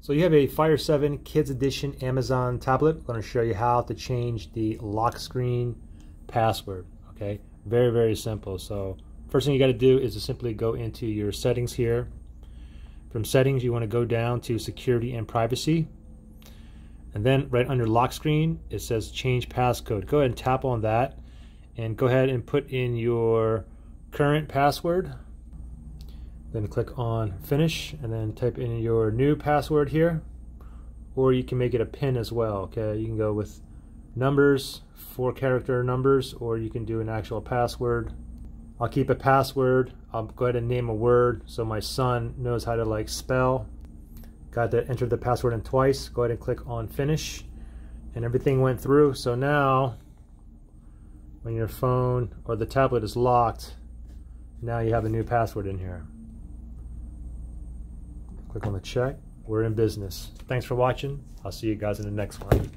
So you have a Fire 7 Kids Edition Amazon tablet. I'm going to show you how to change the lock screen password. Okay, very, very simple. So first thing you got to do is to simply go into your settings here. From settings, you want to go down to security and privacy. And then right under lock screen, it says change passcode. Go ahead and tap on that and go ahead and put in your current password. Then click on finish and then type in your new password here. Or you can make it a pin as well, okay? You can go with numbers, four character numbers, or you can do an actual password. I'll keep a password. I'll go ahead and name a word so my son knows how to like spell. Got to enter the password in twice. Go ahead and click on finish. And everything went through. So now when your phone or the tablet is locked, now you have a new password in here. Click on the check. We're in business. Thanks for watching. I'll see you guys in the next one.